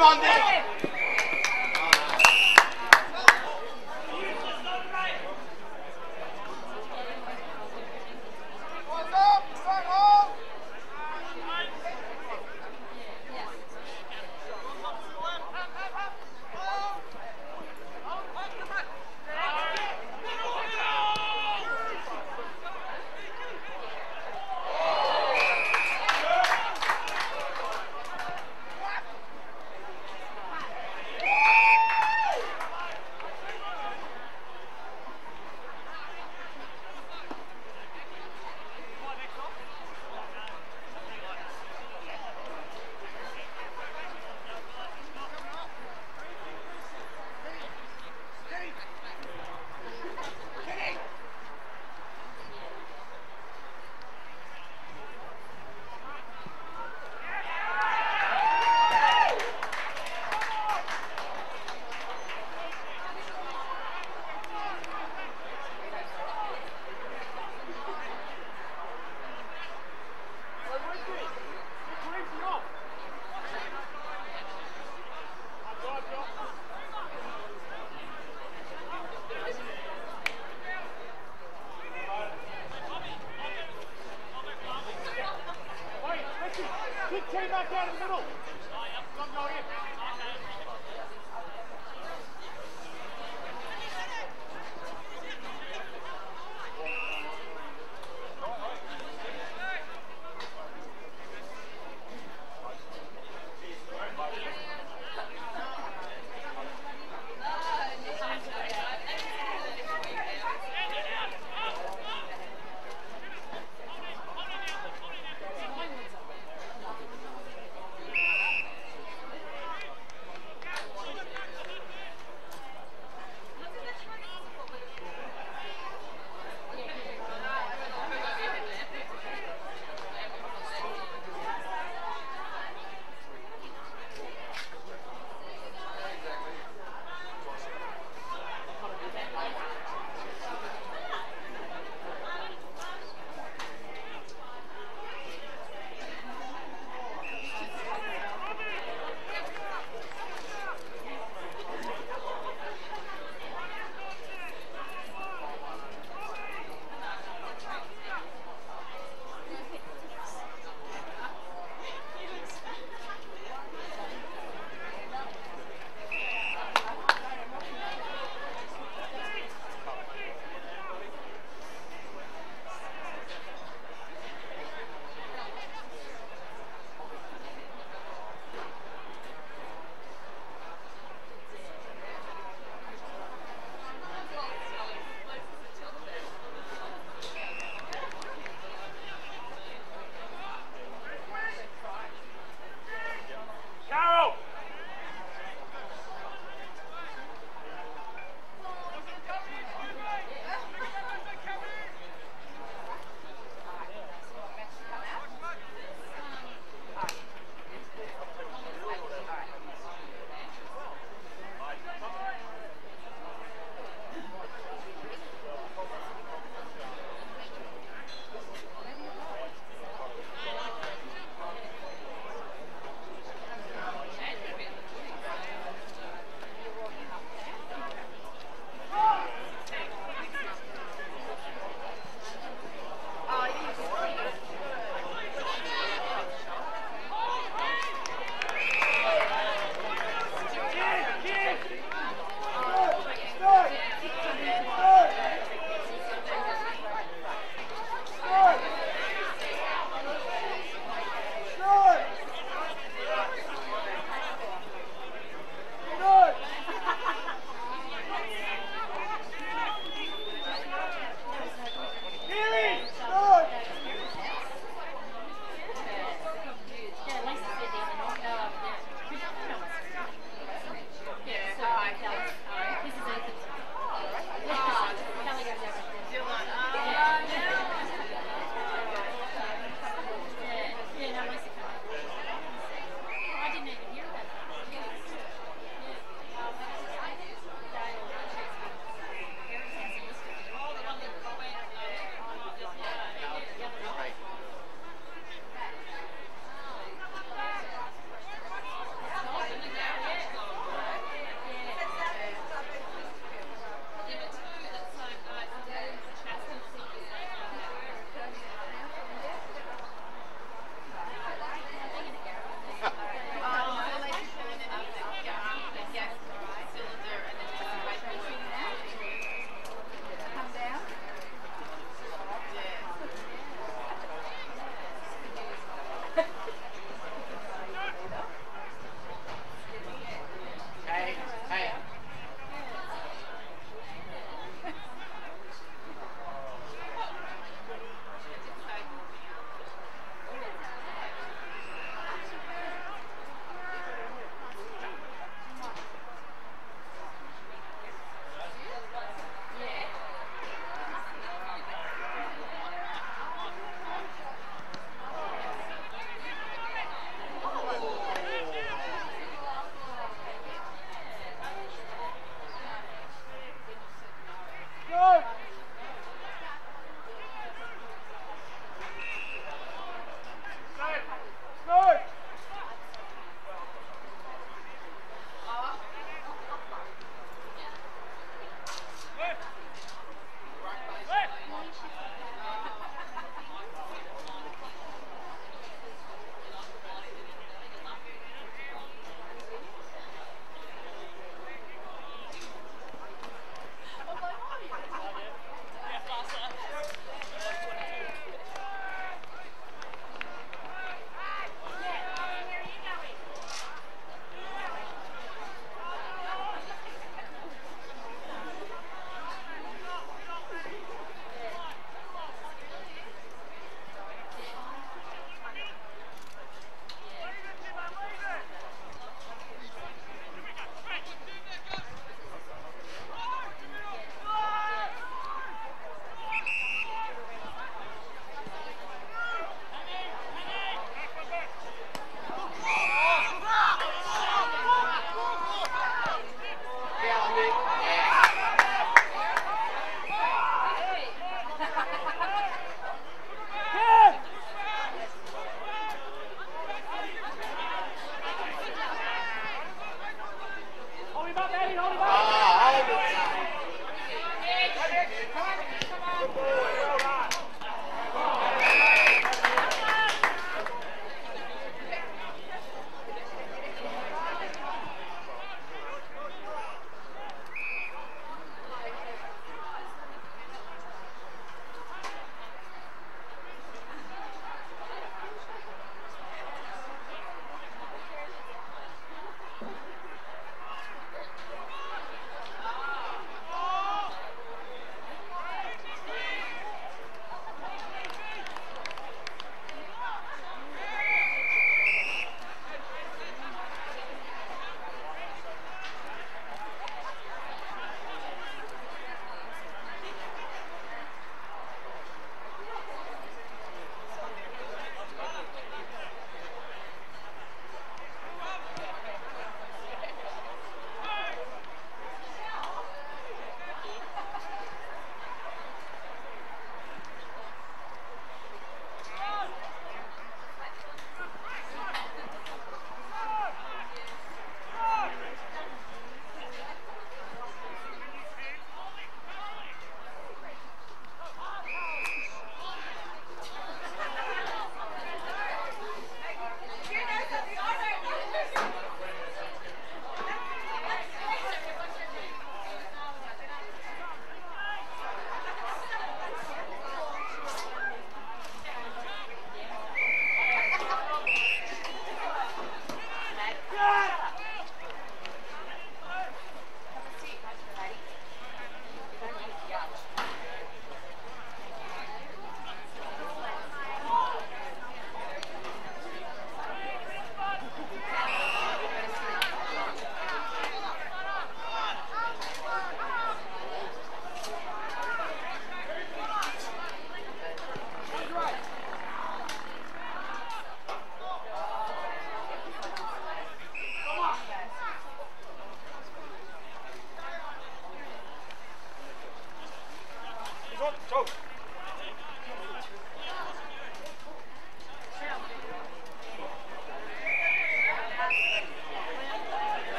on this.